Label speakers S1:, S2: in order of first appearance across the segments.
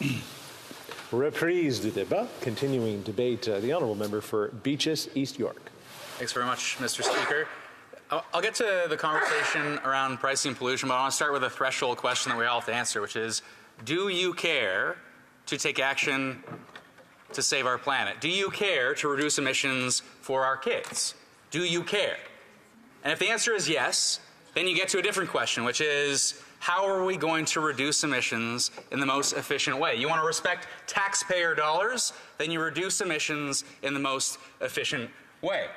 S1: Reprise du débat, continuing debate. Uh, the honourable member for Beaches, East York.
S2: Thanks very much, Mr. Speaker. I'll get to the conversation around pricing pollution, but I want to start with a threshold question that we all have to answer, which is, do you care to take action to save our planet? Do you care to reduce emissions for our kids? Do you care? And if the answer is yes, then you get to a different question, which is how are we going to reduce emissions in the most efficient way? You want to respect taxpayer dollars, then you reduce emissions in the most efficient way.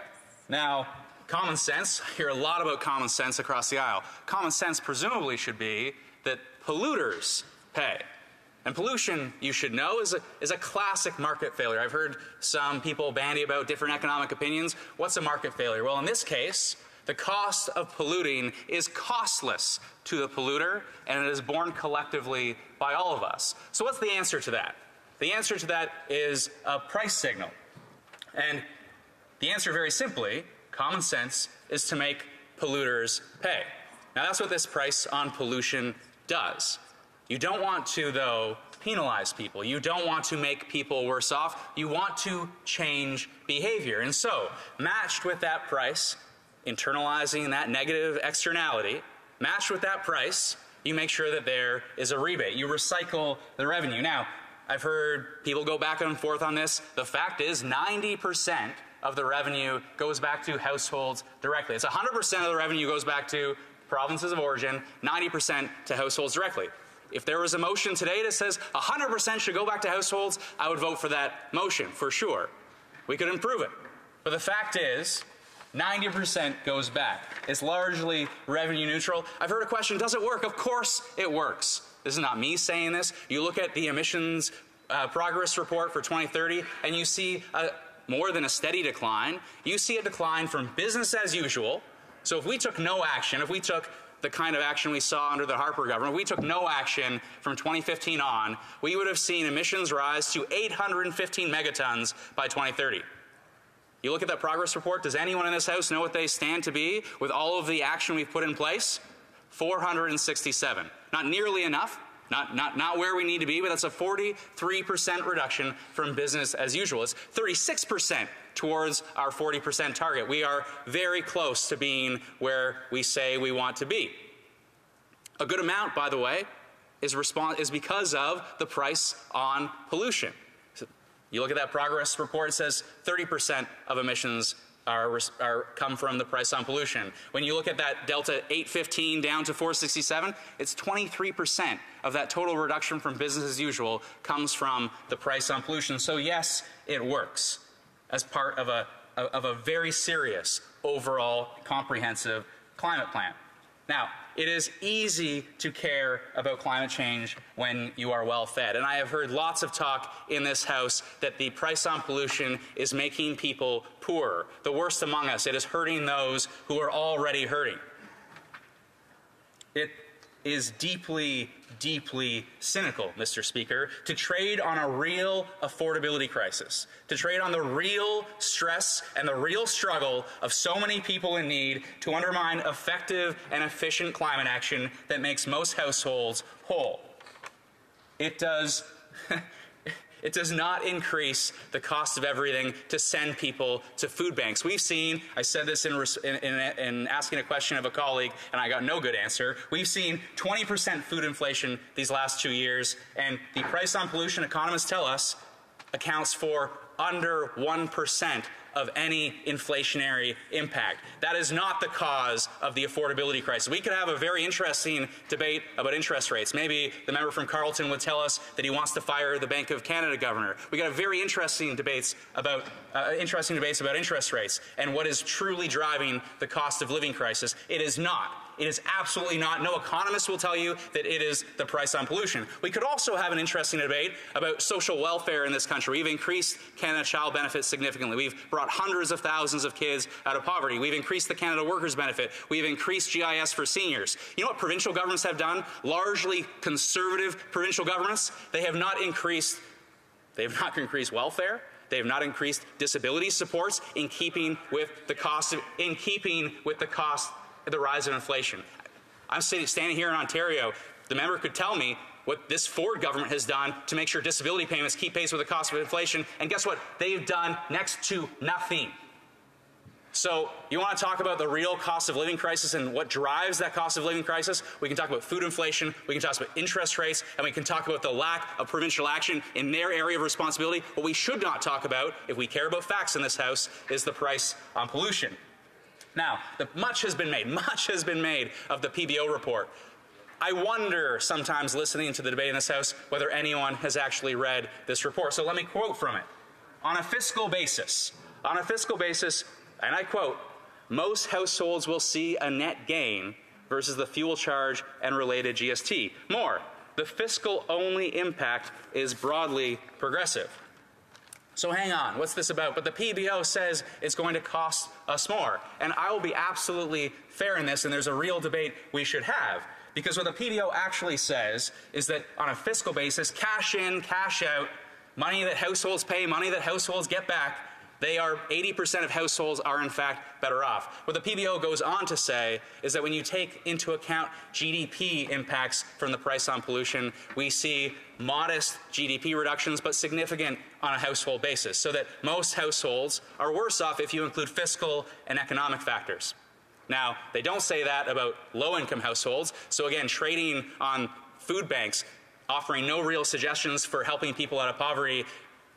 S2: Now, common sense, I hear a lot about common sense across the aisle. Common sense presumably should be that polluters pay. And pollution, you should know, is a, is a classic market failure. I've heard some people bandy about different economic opinions. What's a market failure? Well, in this case, the cost of polluting is costless to the polluter, and it is borne collectively by all of us. So what's the answer to that? The answer to that is a price signal. And the answer, very simply, common sense, is to make polluters pay. Now that's what this price on pollution does. You don't want to, though, penalize people. You don't want to make people worse off. You want to change behavior. And so, matched with that price, internalizing that negative externality, matched with that price, you make sure that there is a rebate. You recycle the revenue. Now, I've heard people go back and forth on this. The fact is 90% of the revenue goes back to households directly. It's 100% of the revenue goes back to provinces of origin, 90% to households directly. If there was a motion today that says 100% should go back to households, I would vote for that motion for sure. We could improve it. But the fact is, 90% goes back. It's largely revenue neutral. I've heard a question, does it work? Of course it works. This is not me saying this. You look at the emissions uh, progress report for 2030 and you see a, more than a steady decline. You see a decline from business as usual. So if we took no action, if we took the kind of action we saw under the Harper government, if we took no action from 2015 on, we would have seen emissions rise to 815 megatons by 2030. You look at that progress report, does anyone in this House know what they stand to be with all of the action we've put in place? 467. Not nearly enough, not, not, not where we need to be, but that's a 43% reduction from business as usual. It's 36% towards our 40% target. We are very close to being where we say we want to be. A good amount, by the way, is, respons- is because of the price on pollution. You look at that progress report, it says 30% of emissions are, are, come from the price on pollution. When you look at that delta 815 down to 467, it's 23% of that total reduction from business as usual comes from the price on pollution. So yes, it works as part of a, of a very serious overall comprehensive climate plan. Now, it is easy to care about climate change when you are well fed. And I have heard lots of talk in this House that the price on pollution is making people poorer. The worst among us, it is hurting those who are already hurting. It is deeply, deeply cynical, Mr. Speaker, to trade on a real affordability crisis, to trade on the real stress and the real struggle of so many people in need to undermine effective and efficient climate action that makes most households whole. It does It does not increase the cost of everything to send people to food banks. We've seen, I said this in, in, in, in asking a question of a colleague, and I got no good answer. We've seen 20% food inflation these last two years, and the price on pollution, economists tell us, accounts for under 1% of any inflationary impact. That is not the cause of the affordability crisis. We could have a very interesting debate about interest rates. Maybe the member from Carleton would tell us that he wants to fire the Bank of Canada governor. We got a very interesting debates about uh, interesting debates about interest rates and what is truly driving the cost of living crisis. It is not it is absolutely not. No economist will tell you that it is the price on pollution. We could also have an interesting debate about social welfare in this country. We've increased Canada Child Benefits significantly. We've brought hundreds of thousands of kids out of poverty. We've increased the Canada Workers Benefit. We've increased GIS for seniors. You know what provincial governments have done? Largely conservative provincial governments. They have not increased, they have not increased welfare. They have not increased disability supports in keeping with the cost of, in keeping with the cost of the rise of inflation. I'm standing here in Ontario. The member could tell me what this Ford government has done to make sure disability payments keep pace with the cost of inflation. And guess what? They've done next to nothing. So you want to talk about the real cost of living crisis and what drives that cost of living crisis? We can talk about food inflation, we can talk about interest rates, and we can talk about the lack of provincial action in their area of responsibility. What we should not talk about, if we care about facts in this House, is the price on pollution. Now, the, much has been made, much has been made of the PBO report. I wonder sometimes listening to the debate in this House whether anyone has actually read this report. So let me quote from it. On a fiscal basis, on a fiscal basis, and I quote, most households will see a net gain versus the fuel charge and related GST. More, the fiscal only impact is broadly progressive. So hang on, what's this about? But the PBO says it's going to cost us more. And I will be absolutely fair in this, and there's a real debate we should have. Because what the PBO actually says is that on a fiscal basis, cash in, cash out, money that households pay, money that households get back, they are 80% of households are in fact better off. What the PBO goes on to say is that when you take into account GDP impacts from the price on pollution, we see modest GDP reductions but significant on a household basis, so that most households are worse off if you include fiscal and economic factors. Now, they don't say that about low income households, so again, trading on food banks offering no real suggestions for helping people out of poverty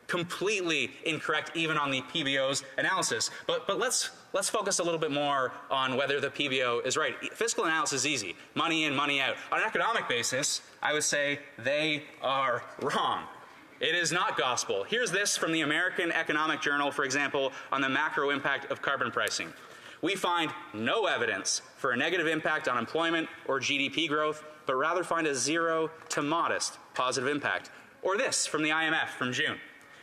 S2: completely incorrect even on the PBO's analysis. But, but let's, let's focus a little bit more on whether the PBO is right. Fiscal analysis is easy. Money in, money out. On an economic basis, I would say they are wrong. It is not gospel. Here's this from the American Economic Journal, for example, on the macro impact of carbon pricing. We find no evidence for a negative impact on employment or GDP growth, but rather find a zero to modest positive impact. Or this from the IMF from June.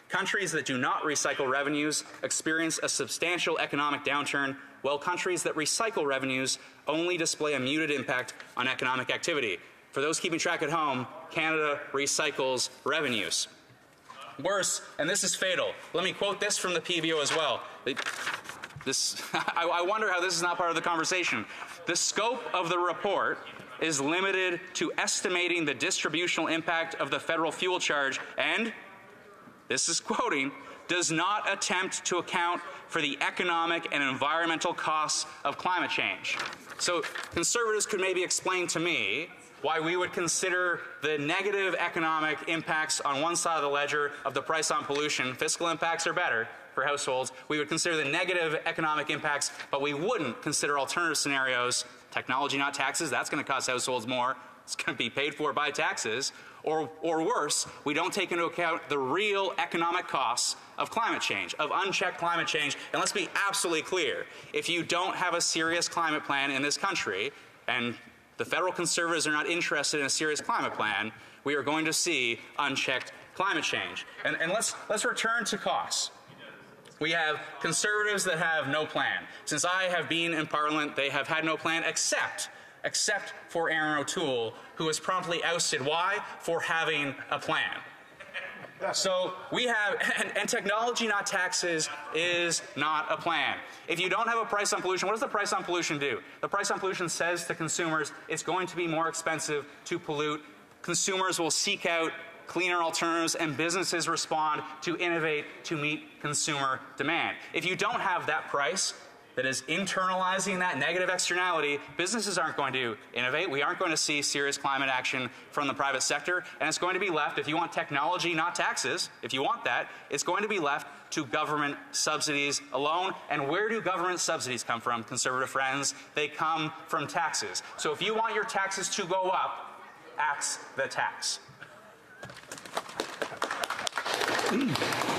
S2: Countries that do not recycle revenues experience a substantial economic downturn, while countries that recycle revenues only display a muted impact on economic activity. For those keeping track at home, Canada recycles revenues. Worse, and this is fatal, let me quote this from the PBO as well. This, I, I wonder how this is not part of the conversation. The scope of the report is limited to estimating the distributional impact of the federal fuel charge and this is quoting, does not attempt to account for the economic and environmental costs of climate change. So conservatives could maybe explain to me why we would consider the negative economic impacts on one side of the ledger of the price on pollution, fiscal impacts are better for households, we would consider the negative economic impacts, but we wouldn't consider alternative scenarios, technology not taxes, that's going to cost households more, it's going to be paid for by taxes, or, or worse, we don't take into account the real economic costs of climate change, of unchecked climate change. And let's be absolutely clear if you don't have a serious climate plan in this country, and the federal conservatives are not interested in a serious climate plan, we are going to see unchecked climate change. And, and let's, let's return to costs. We have conservatives that have no plan. Since I have been in Parliament, they have had no plan except except for Erin O'Toole, who was promptly ousted. Why? For having a plan. So we have, and, and, technology, not taxes, is not a plan. If you don't have a price on pollution, what does the price on pollution do? The price on pollution says to consumers it's going to be more expensive to pollute. Consumers will seek out cleaner alternatives, and businesses respond to innovate to meet consumer demand. If you don't have that price, that is internalizing that negative externality, businesses aren't going to innovate. We aren't going to see serious climate action from the private sector. And it's going to be left, if you want technology, not taxes, if you want that, it's going to be left to government subsidies alone. And where do government subsidies come from, conservative friends? They come from taxes. So if you want your taxes to go up, axe the tax. うん